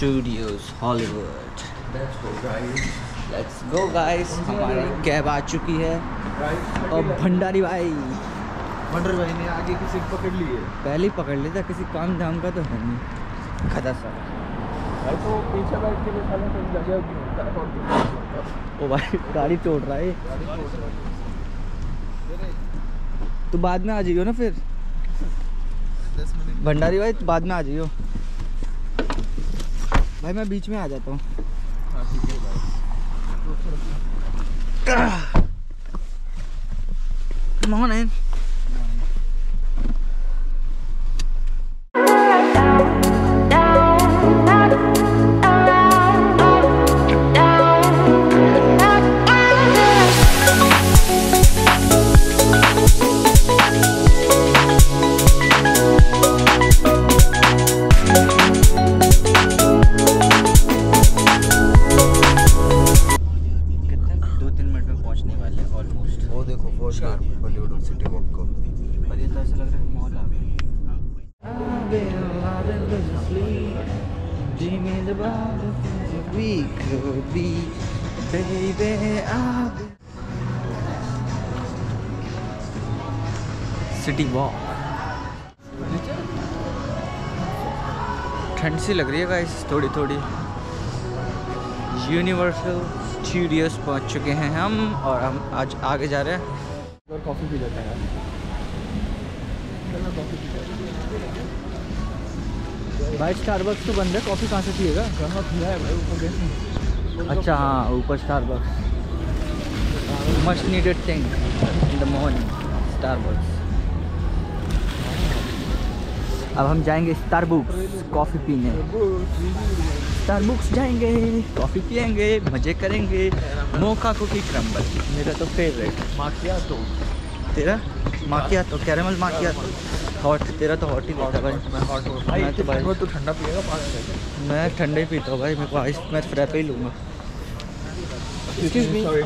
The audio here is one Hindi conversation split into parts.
Go guys. Let's go, guys. हमारी कैब आ चुकी है। और भंडारी भाई। मंडर भाई ने आगे की सीट पकड़ ली है? पहले ही पकड़ लेता किसी काम धाम का तो है नहीं। खदा सा। भाई तो पीछे बैठ के साले तो ओ भाई गाड़ी तोड़ रहा है। तो बाद में आ जाइयो ना फिर? भंडारी भाई बाद में आ जाइयो। भाई मैं बीच में आ जाता हूँ। Come ठीक है थोड़ी थोड़ी यूनिवर्सल स्टूडियोज पहुँच चुके हैं हम और हम आज आगे जा रहे हैं। और कॉफ़ी पी लेते हैं। चलो कॉफ़ी पी लेते हैं। भाई स्टारबक्स तो बंद है। कॉफ़ी कहाँ से पिएगा? कहाँ खुला है भाई? ऊपर अच्छा हाँ ऊपर Starbucks must needed thing in the morning Starbucks अब हम जाएँगे स्टारबक्स कॉफ़ी पीने। स्टारबक्स जाएँगे कॉफ़ी पियेंगे मज़े करेंगे। मोका कुकी क्रम्बल मेरा तो फेवरेट माकिया तो। तेरा? माकिया तो कैरेमल माकिया तो। हॉट तेरा तो हॉट ही पीता भाई। मैं हॉट मैं तो भाई- वो तो ठंडा पिएगा मैं ठंडा ही पीता हूँ भाई मेरे को आइस मैं फ्रैपे ही लूँगा। एक्सक्यूज मी सॉरी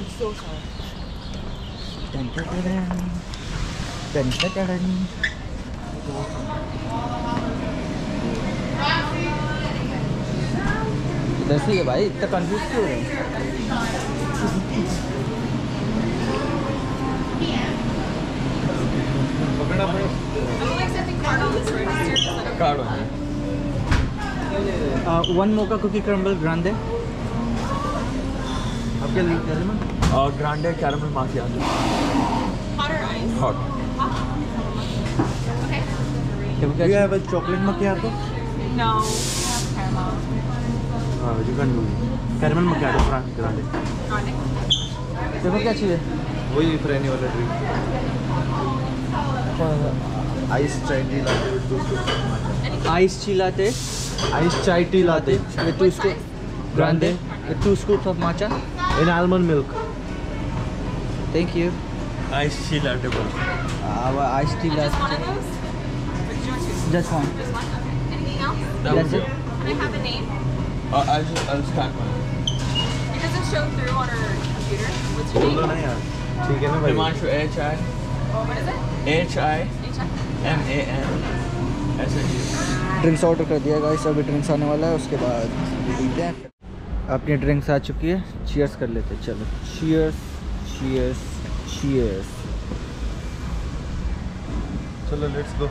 इधर से है भाई इतना कंफ्यूज क्यों हो रहे हैं. कार्ड हो। One mocha cookie crumble grande आप क्या लेते हैं और ग्रांडे कैरामल Hot हॉट. क्या you have a chocolate macchiato No. Caramel. हाँ you can do caramel macchiato grande Grande. देखो क्या चाहिए वही फ्रेनी वाला drink ice chai tea latte with two ice चिलाते ice chai tea latte with two scoop grande with two scoops of matcha in almond milk thank you ice tea latte बोल uh, ice just one Just one? Okay. Anything else? that's it Can I have a name? I'll just I'll scan mine It doesn't show through on our computer. What's your name? ठीक है ना भाई Himanshu H I Oh, what is it? H I M A N S H U. Drinks order कर दिया गाइस अभी ड्रिंक्स आने वाला है उसके बाद मिलते हैं अपनी ड्रिंक्स आ चुकी है चीयर्स कर लेते हैं चलो चीयर्स चीयर्स चीयर्स चलो लेट्स गो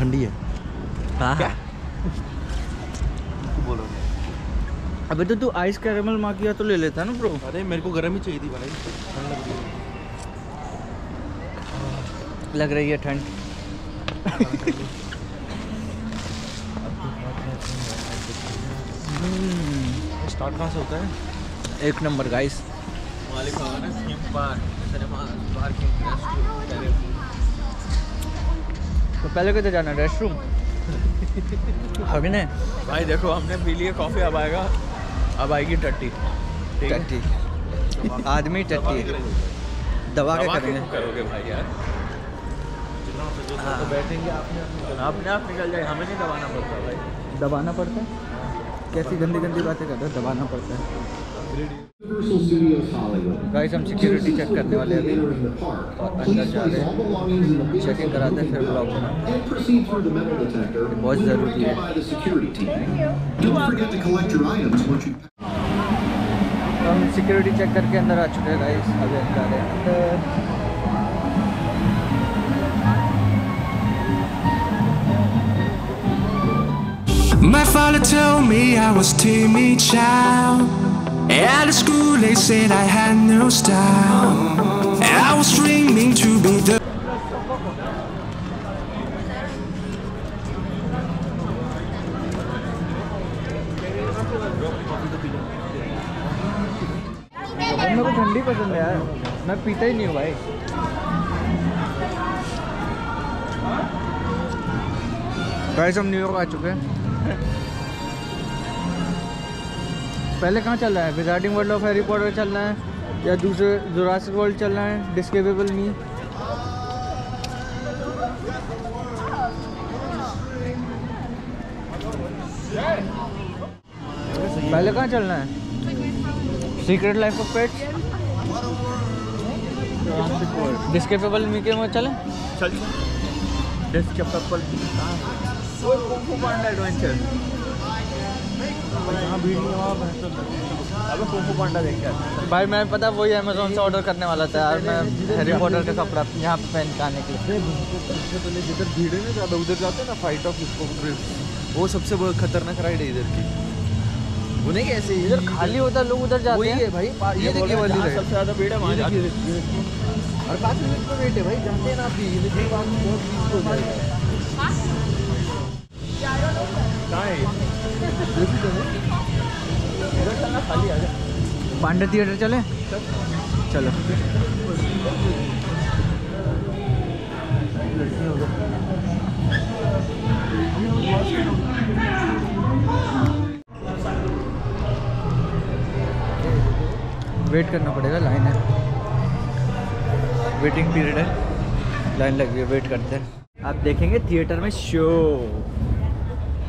ठंडी है। हाँ बोलो। अबे तो तू आइस कैरेमल माकिया तो ले लेता ना ब्रो अरे मेरे को गर्म ही चाहिए थी भाई। ठंड लग रही है। लग रही है ठंड। स्टार्ट कहाँ से होता है? एक नंबर गाइस मालिक तो पहले किधर जाना रेस्ट रूम अभी नहीं। भाई देखो हमने पी लिया कॉफ़ी अब आएगा अब आएगी टट्टी। टट्टी। आदमी टट्टी। है दबा के करेंगे। करोगे भाई यार। हाँ। तो बैठेंगे आपने अपनी आप निकल जाए हमें नहीं दबाना पड़ता भाई। दबाना पड़ता है? कैसी गंदी गंदी बातें करते रहे हो? दबाना पड़ता है. गाइस हम सिक्योरिटी चेक करने वाले अभी। तो और अंदर जा रहे हैं। चेकिंग कराते हैं फिर ब्लॉक बना बहुत ज़रूरी है। तो हम सिक्योरिटी चेक करके अंदर आ चुके हैं गाइस अभी जा रहे हैं। My father told me I was timid child. At school they said I had no style. I was dreaming to be the मेरे को ठंडी पसंद है यार मैं पीता ही नहीं हूँ भाई गाइस हम न्यूयॉर्क आ चुके हैं पहले कहाँ चल रहा है? Wizarding World of Harry Potter चल रहा है या दूसरे जुरासिक वर्ल्ड चल रहा है? डिस्कवेबल मी पहले कहाँ चलना है? Secret Life of Pets Despicable मीके में चले? चल। डिस्कपेबल एडवेंचर भाई मैं पता वही अमेजोन से ऑर्डर करने वाला था यार। मैं हैरी पॉटर का कपड़ा यहाँ पे पहन के आने के लिए। सबसे पहले जिधर भीड़ है ना ज़्यादा उधर जाते हैं ना फाइट ऑफ़ इसको वो सबसे बड़ा खतरनाक राइड है इधर की। वो नहीं कैसे इधर खाली होता है लोग उधर जाते हैं। भाई ये देखिए वाली सबसे ज़्यादा भीड़ है वहाँ। और पाँच मिनट का वेट है भाई जाते हैं ना आप ये बहुत हो। जाएगा कहाँ है पांडे थिएटर चले? चलो। वेट करना पड़ेगा लाइन है। वेटिंग पीरियड है। लाइन लग है वेट करते हैं। आप देखेंगे थिएटर में शो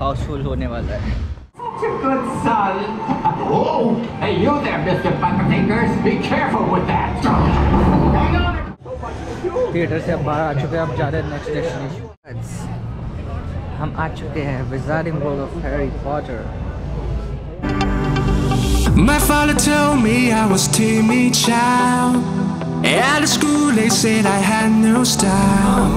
हाउसफुल होने वाला है Good son. Whoa! Hey, you there, Mr. Butterfingers. Be careful with that. Hang on. Theatre से अब बाहर आ चुके हैं अब जा रहे हैं नेक्स्ट डेस्टिनेशन हम आ चुके हैं wizarding world of Harry Potter My father told me I was timid child. At school they said I had no style.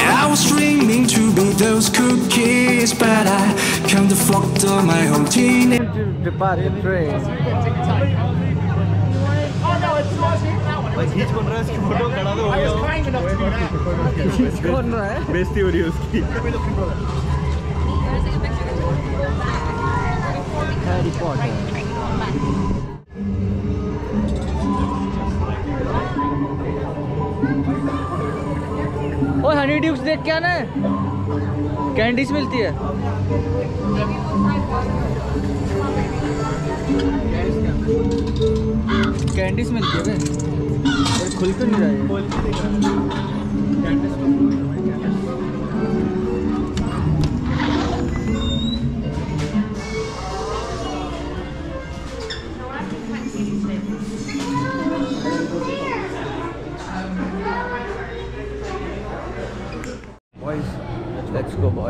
And I was dreaming to be those cookies, but I kind of fucked up my whole teenage. to depart the train रहा है तो हो रहा है हो है उसकी Harry Potter oh Honeydukes देख क्या ना कैंडीज मिलती है। कैंडीज मिलती है खुल क्यों नहीं रहा है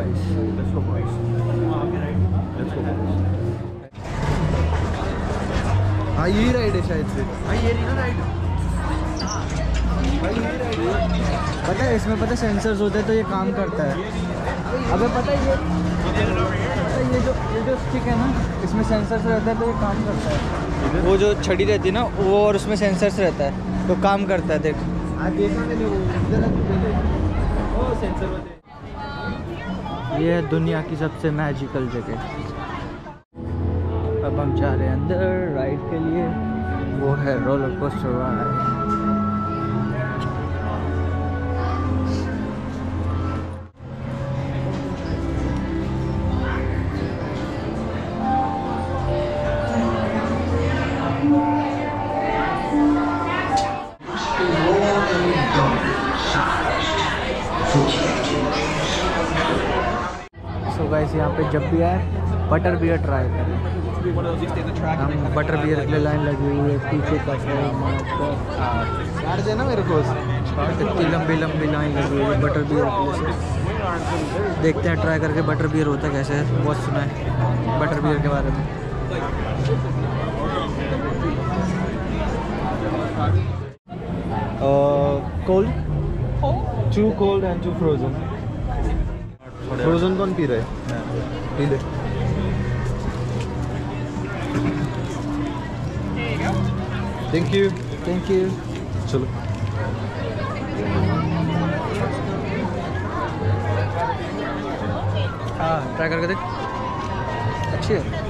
go boys let's go boys let's go हाँ यही राइड है शायद से भाई ये ना राइड पता है इसमें पता सेंसर्स होते हैं तो ये काम करता है। अबे पता है ये पता ये जो ये जो स्टिक है ना इसमें सेंसर्स रहता है तो ये काम करता है। वो जो छड़ी रहती है ना वो और उसमें सेंसर्स रहता है तो काम करता है देख। हाँ देखा मैंने वो है, सेंसर होते ये है दुनिया की सबसे मैजिकल जगह अब हम जा रहे हैं अंदर राइड के लिए। वो है रोलर कोस्टर राइड गाइस यहाँ पे जब भी आए बटर बियर ट्राई करें। हम बटर बियर के लिए लाइन लगी हुई है पीछे का देना मेरे को इतनी लंबी लंबी लाइन लगी हुई है बटर बियर के लिए। देखते हैं ट्राई करके बटर बियर होता है कैसे है। बहुत सुना है बटर बियर के बारे में। Cold too cold and too frozen frozen कौन पी रहा है? पी ले थैंक यू थैंक यू चलो हाँ ट्राई करके देख अच्छी है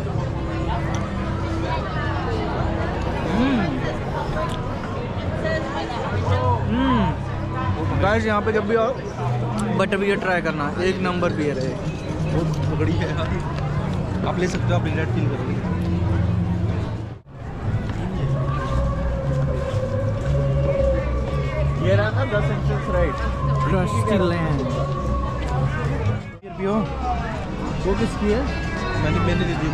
गाइस यहाँ पे जब भी आओ बटर बियर ट्राई करना एक नंबर बियर है तगड़ी है। आप ले सकते हो आप रिलेट फील करोगे। ये रहा ना दस इंचेस राइट क्रस्टी लैंड पियो वो किसकी है? मैंने मैंने दे दी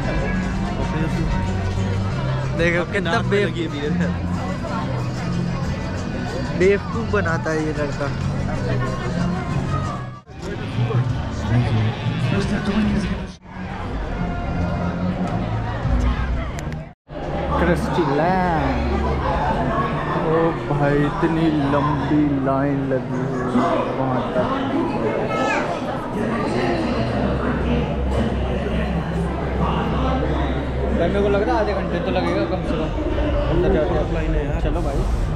देखो कितना बेव लगी है बियर है क्रिस्टी ओ भाई इतनी लंबी लाइन लगी हुई है वहाँ तक। मेरे को लग रहा है आधे घंटे तो लगेगा कम से कम। अंदर जाके ऑफलाइन है चलो भाई।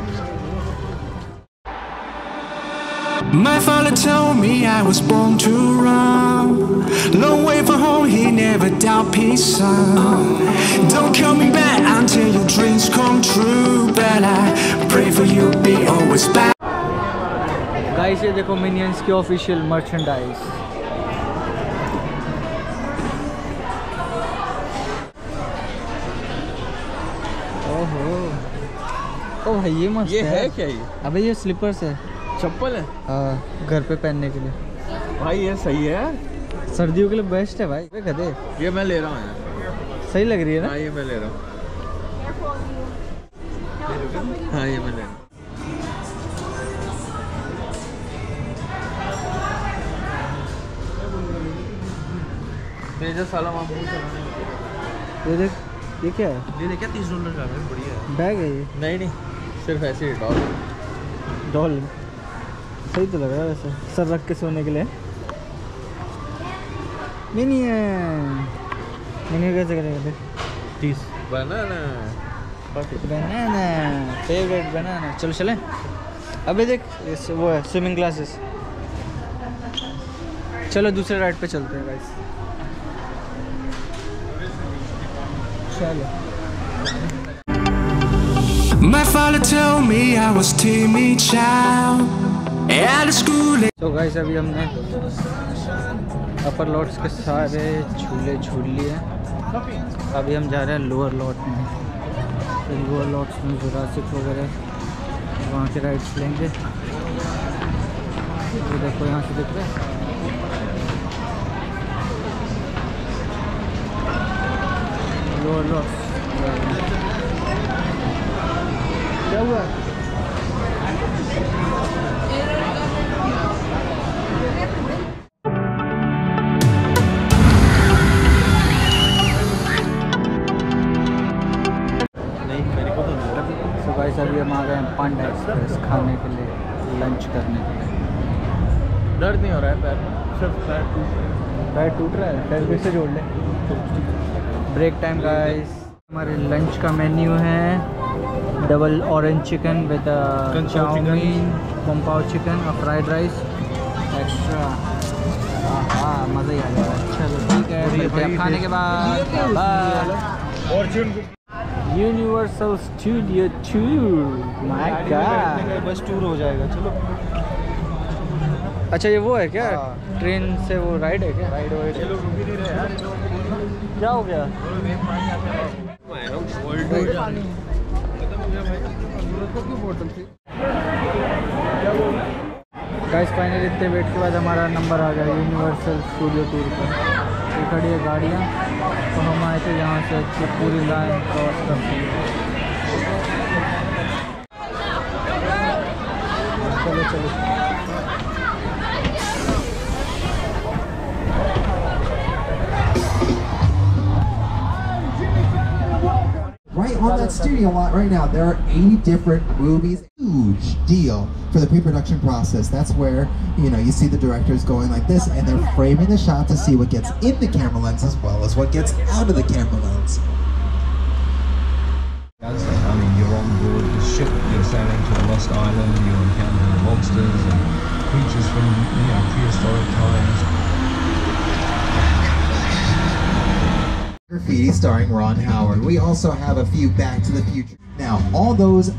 My father told me I was born to run. Long way from home, he never doubt peace, son. Don't call me back until your dreams come true. But I pray for you, be always back. Guys ये देखो मिनियंस की ऑफिशियल मर्चेंडाइज ओहो ओ भाई ये मस्त ये है है क्या ये अबे ये स्लीपर्स है चप्पल है? हाँ घर पे पहनने के लिए। भाई ये सही है। सर्दियों के लिए बेस्ट है भाई। गधे ये मैं ले रहा हूँ यार। सही लग रही है ना? हाँ ये मैं ले रहा हूँ। हाँ ये मैं ले रहा हूँ। साला ये देख ये क्या है? ये देखा तीस डॉलर का है? बढ़िया है। बैग है ये। नहीं नहीं सिर्फ़ ऐसे ही डॉल। डॉल। सही तो लग रहा है वैसे सर रख के सोने के लिए। मिनियन मिनियन कैसे करेगा देख। तीस। बनाना। Banana favourite banana. चलो चलें। अबे देख वो है स्विमिंग क्लासेस चलो दूसरे राइड पे चलते हैं गाइस चलो। My father told me I was timid child. तो गाइस अभी हमने अपर लॉट्स के सारे झूले झूल लिए। अभी हम जा रहे हैं लोअर लॉट में। फिर लोअर लॉट्स में जुरासिक वगैरह वहाँ के राइड्स लेंगे। वो देखो यहाँ से दिख। रहा है लोअर लॉट्स क्या हुआ? गाइस अभी हम आ गए हैं पांडा एक्सप्रेस खाने के लिए लंच करने के लिए। दर्द नहीं हो रहा है पैर? सिर्फ़ पैर टूट पैर टूट रहा है? पैर फिर से जोड़ ले। ब्रेक टाइम गाइस हमारे लंच का मेन्यू है double orange chicken with. Chow mein kung pao chicken और फ्राइड राइस एक्स्ट्रा हाँ मज़ा ही आ जाएगा चलो ठीक है खाने के बाद। Universal Studio tour my god बस टूर हो जाएगा चलो। अच्छा ये वो है क्या? हाँ। ट्रेन से वो राइड है क्या? राइड वाइड क्या हो गया? गाइस फाइनली इतने वेट के बाद हमारा नंबर आ गया यूनिवर्सल स्टूडियो टूर पर। ये खड़ी है गाड़ियाँ। तो हम आए थे यहाँ से अच्छी पूरी लाइन क्रॉस करते चलो चलो। On that studio lot right now, there are 80 different movies. Huge deal for the pre-production process. That's where, you know, you see the directors going like this and they're framing the shot to see what gets in the camera lens as well as what gets out of the camera lens. I mean, you're on board the ship, you're sailing to a lost island, you're encountering monsters and creatures from, you know, prehistoric times. Graffiti starring Ron Howard. We also have a few Back to the Future. Now, all those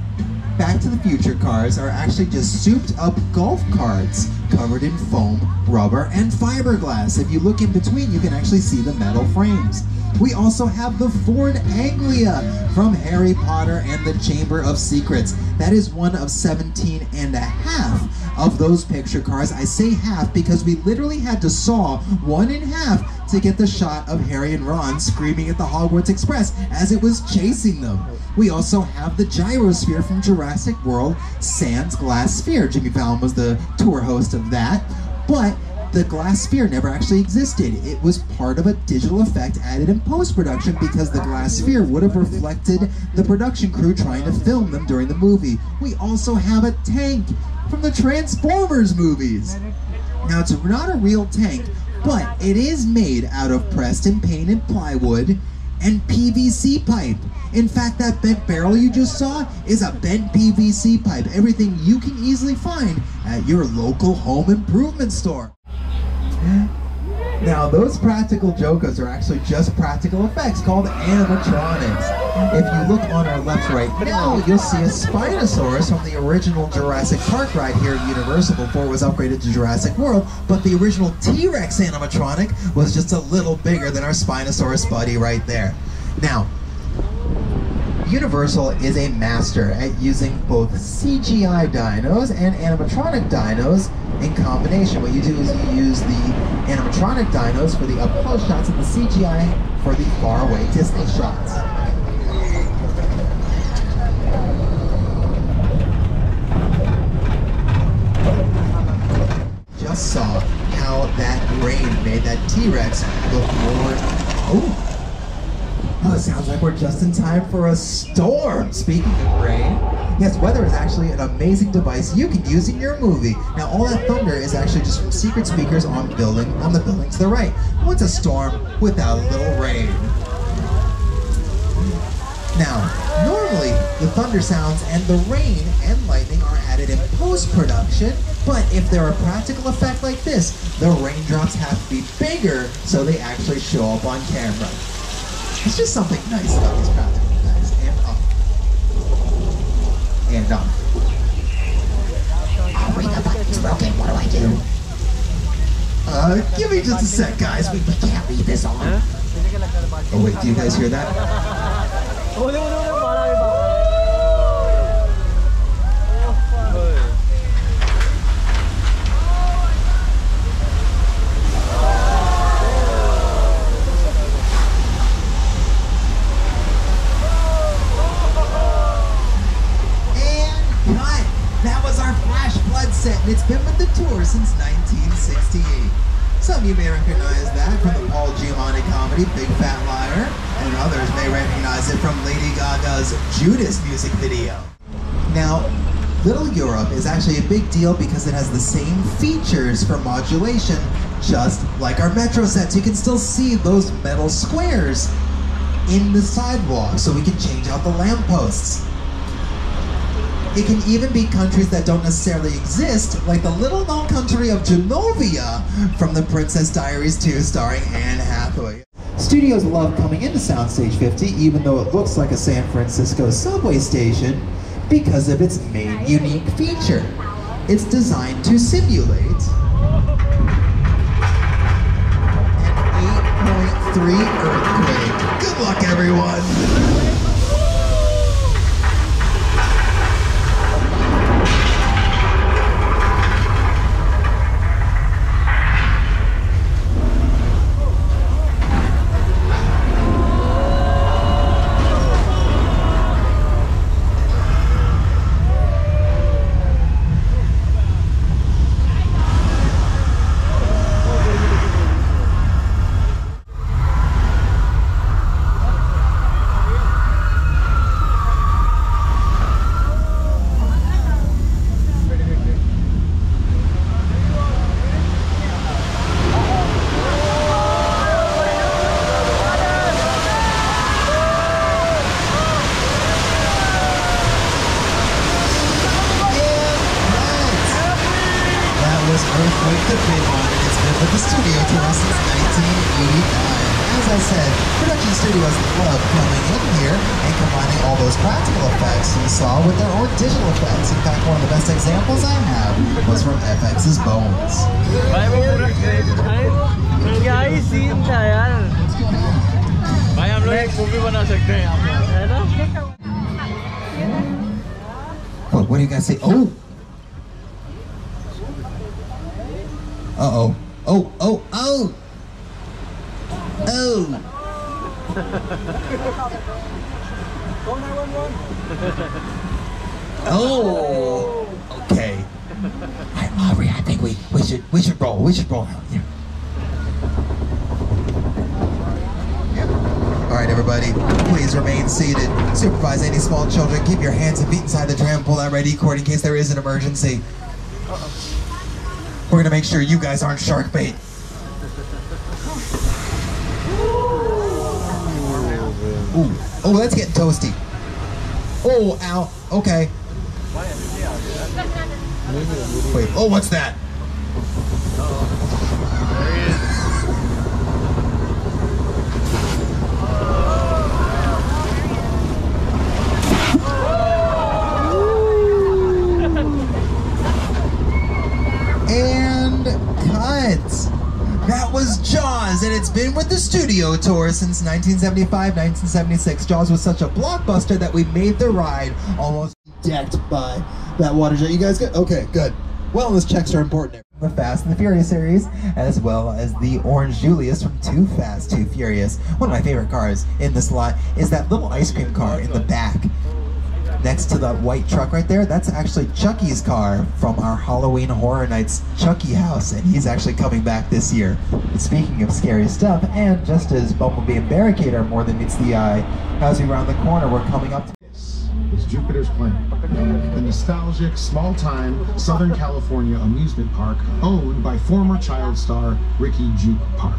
Back to the Future cars are actually just souped up golf carts covered in foam, rubber, and fiberglass. If you look in between, you can actually see the metal frames. We also have the Ford Anglia from Harry Potter and the Chamber of Secrets. That is one of 17 and a half of those picture cars. I say half because we literally had to saw one in half to get the shot of Harry and Ron screaming at the Hogwarts Express as it was chasing them. We also have the gyrosphere from Jurassic World, Sans Glass Sphere. Jimmy Fallon was the tour host of that. But the glass sphere never actually existed. It was part of a digital effect added in post-production because the glass sphere would have reflected the production crew trying to film them during the movie. We also have a tank from the Transformers movies. Now it's not a real tank, but it is made out of pressed and painted plywood and PVC pipe. In fact, that bent barrel you just saw is a bent PVC pipe. Everything you can easily find at your local home improvement store. Now, those practical jokers are actually just practical effects called animatronics. If you look on our left right now, you'll see a Spinosaurus from the original Jurassic Park ride here at Universal before it was upgraded to Jurassic World, but the original T-Rex animatronic was just a little bigger than our Spinosaurus buddy right there. Now, Universal is a master at using both CGI dinos and animatronic dinos in combination. What you do is you use the animatronic dinos for the up close shots and the CGI for the far away Disney shots. Just saw how that rain made that T-Rex look more. Oh, Oh, it sounds like we're just in time for a storm. Speaking of rain, yes, weather is actually an amazing device you can use in your movie. Now, all that thunder is actually just from secret speakers on building on the building to the right. What's a storm without a little rain? Now, normally the thunder sounds and the rain and lightning are added in post-production, but if they're a practical effect like this, the raindrops have to be bigger so they actually show up on camera. It's just something nice about these practical effects. And um, And. Oh wait, the button's broken. What do I do? Uh, give me just a sec, guys. We, we can't leave this on. Oh wait, do you guys hear that? And cut! That was our Flash Flood set, and it's been with the tour since 1968. Some of you may recognize that from the Paul Giamatti comedy Big Fat Liar, and others may recognize it from Lady Gaga's Judas music video. Now, Little Europe is actually a big deal because it has the same features for modulation, just like our Metro sets. You can still see those metal squares in the sidewalk, so we can change out the lampposts. It can even be countries that don't necessarily exist, like the little known country of Genovia from The Princess Diaries 2, starring Anne Hathaway. Studios love coming into Soundstage 50, even though it looks like a San Francisco subway station, because of its main unique feature. It's designed to simulate an 8.3 earthquake. Good luck, everyone! Say? Oh! Uh-oh. Oh, oh, oh! Oh! Oh! Okay. All right, Aubrey, I think we, we should we should roll. We should roll out here. All right, everybody, please remain seated. Supervise any small children. Keep your hands and feet inside the tram. Pull that ready cord in case there is an emergency. We're gonna make sure you guys aren't shark bait. Ooh, oh, that's getting toasty. Oh, ow. Okay. Wait. Oh, what's that? Tour since 1975, 1976. Jaws was such a blockbuster that we made the ride almost decked by that water jet. You guys good? Okay, good. Wellness checks are important. The Fast and the Furious series, as well as the Orange Julius from Too Fast, Too Furious. One of my favorite cars in this lot is that little ice cream car in the back next to the white truck right there, that's actually Chucky's car from our Halloween Horror Nights Chucky house, and he's actually coming back this year. Speaking of scary stuff, and just as Bumblebee and Barricade are more than meets the eye, as we round the corner, we're coming up to this: is Jupiter's Planet, the nostalgic, small-time Southern California amusement park owned by former child star Ricky Juke Park.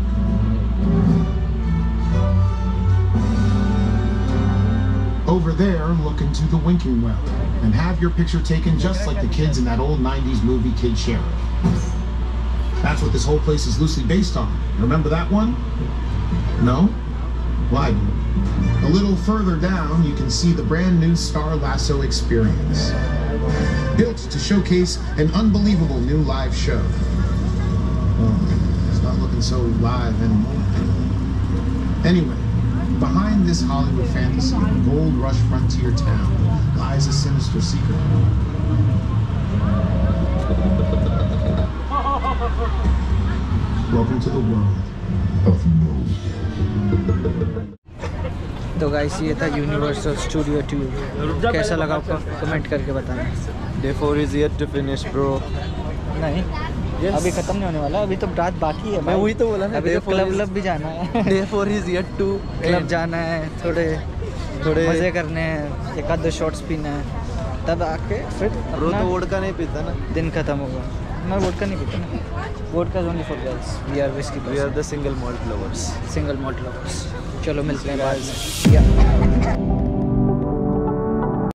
Over there, look into the winking well and have your picture taken just like the kids in that old 90s movie Kid Sheriff. That's what this whole place is loosely based on. Remember that one? No? Why? A little further down, you can see the brand new Star Lasso experience. Built to showcase an unbelievable new live show. Well, it's not looking so live anymore. Anyway, behind this Hollywood fantasy of a gold rush frontier town lies a sinister secret. Welcome to the world of तो गाइस ये था यूनिवर्सल स्टूडियो टूर कैसा लगा आपको कमेंट करके बताना Day 4 is yet to finish, bro. नहीं Yes. अभी खत्म नहीं होने वाला अभी तो रात बाकी है मैं वही तो बोला ना, अभी तो क्लब व्लब भी जाना है। Day 4 is yet to club जाना है थोड़े थोड़े मज़े करने हैं एक आध दो शॉट्स पीना है। तब आके फिर अपना तो वोडका नहीं पीता ना। दिन खत्म होगा। मैं वोडका नहीं पीता ना। Vodka only for girls we are whisky We are the single malt lovers. Single malt lovers चलो मिलते हैं बाद में। Yeah.